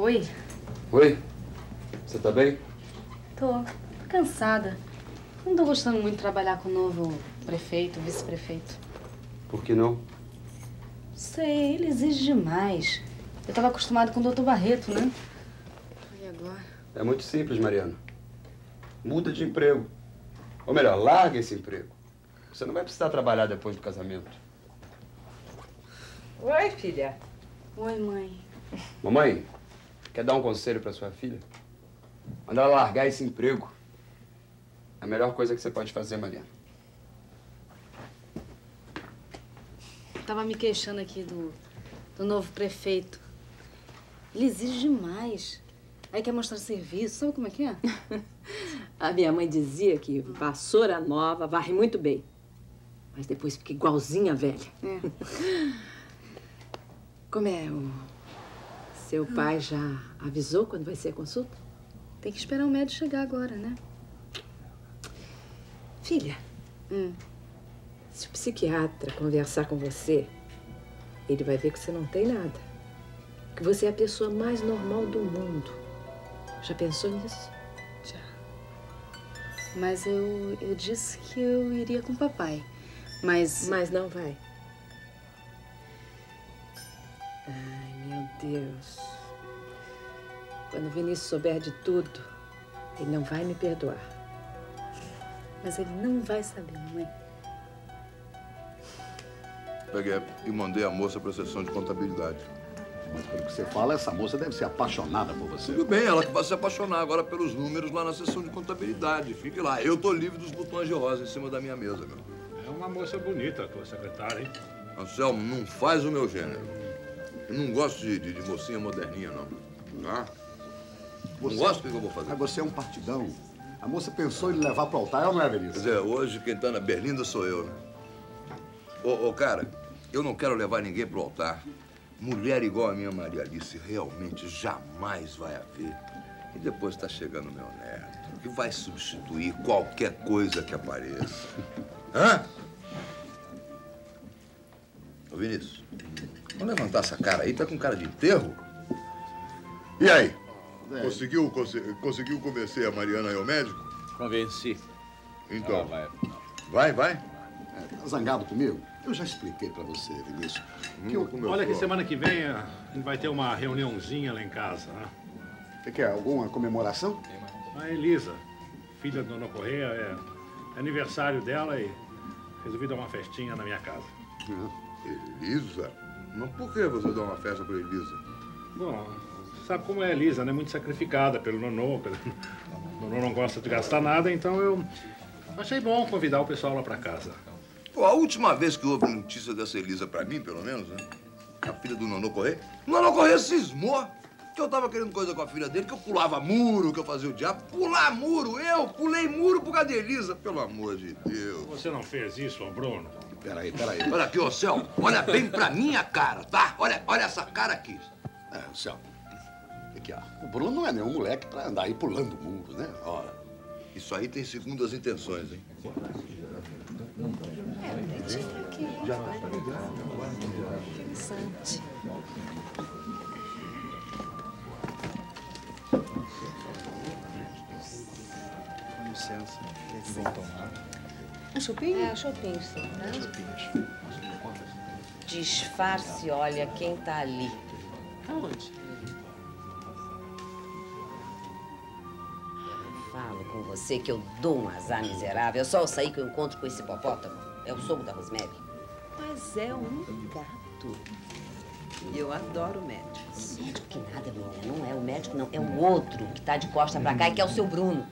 Oi. Oi. Você tá bem? Tô cansada. Não tô gostando muito de trabalhar com o novo prefeito, vice-prefeito. Por que não? Sei, ele exige demais. Eu tava acostumado com o doutor Barreto, né? E agora? É muito simples, Mariana. Muda de emprego. Ou melhor, larga esse emprego. Você não vai precisar trabalhar depois do casamento. Oi, filha. Oi, mãe. Mamãe, quer dar um conselho pra sua filha? Manda ela largar esse emprego. É a melhor coisa que você pode fazer, Mariana. Tava me queixando aqui do, do novo prefeito. Ele exige demais. Aí quer mostrar serviço. Sabe como é que é? A minha mãe dizia que vassoura nova varre muito bem. Mas depois fica igualzinha velha. É. Como é? O seu pai já avisou quando vai ser a consulta? Tem que esperar o médico chegar agora, né? Filha, Hum. se o psiquiatra conversar com você, ele vai ver que você não tem nada. Que você é a pessoa mais normal do mundo. Já pensou nisso? Já. Mas eu, eu disse que eu iria com o papai. Mas. Mas não vai. Ai, meu Deus. Quando o Vinícius souber de tudo, ele não vai me perdoar. Mas ele não vai saber, mãe. Peguei e mandei a moça para a sessão de contabilidade. Mas pelo que você fala, essa moça deve ser apaixonada por você. Tudo bem, ela que vai se apaixonar agora pelos números lá na sessão de contabilidade. Fique lá. Eu tô livre dos botões de rosa em cima da minha mesa, meu. É uma moça bonita, a tua secretária, hein? Anselmo, não faz o meu gênero. Eu não gosto de, de- de mocinha moderninha, não. Tá? Não gosto, o que eu vou fazer? Mas você é um partidão. A moça pensou em levar pro altar, ela não é, Quer Vinícius? dizer, hoje quem tá na berlinda sou eu, né? Ô, ô, cara, eu não quero levar ninguém pro altar. Mulher igual a minha Maria Alice realmente jamais vai haver. E depois tá chegando meu neto, que vai substituir qualquer coisa que apareça. Hã? Ô, Vinícius, vamos levantar essa cara aí, tá com cara de enterro? E aí? Conseguiu, conse- conseguiu convencer a Mariana e o médico? Convenci. Então, Ela vai. vai, vai. É, tá zangado comigo? Eu já expliquei pra você, Vinícius. Que eu... Como eu Olha que semana que vem a gente vai ter uma reuniãozinha lá em casa, né? Você quer alguma comemoração? A Elisa, filha da Dona Correia, é é aniversário dela e resolvi dar uma festinha na minha casa. Elisa? Mas por que você dá uma festa pra Elisa? Bom, sabe como é a Elisa, né? Muito sacrificada pelo Nonô. Pelo... O Nonô não gosta de gastar nada, então eu achei bom convidar o pessoal lá pra casa. Pô, a última vez que houve notícia dessa Elisa pra mim, pelo menos, né? A filha do Nonô Correia. O Nonô Correia cismou que eu tava querendo coisa com a filha dele, que eu pulava muro, que eu fazia o diabo. Pular muro? Eu pulei muro por causa de Elisa, pelo amor de Deus. Você não fez isso, Bruno? Peraí, peraí. Olha aqui, ô Céu, olha bem pra minha cara, tá? Olha, olha essa cara aqui. É, céu. Aqui, ó. O Bruno não é nenhum moleque pra andar aí pulando o muro, né? Ora, isso aí tem segundas intenções, hein? Interessante. Com licença, o que é que vão tomar? Um chupinho? É, shopping, sim. Né? Disfarce, olha quem tá ali. Aonde? Falo com você que eu dou um azar miserável. É só eu sair que eu encontro com esse hipopótamo. É o sogro da Rosemary. Mas é um gato. E eu adoro médicos. Médico que nada, menina. Não é o médico, não. É o outro que tá de costa pra cá e que é o seu Bruno.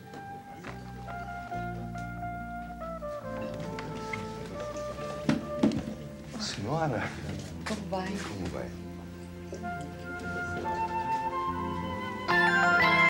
Senhora? Como vai? Como vai?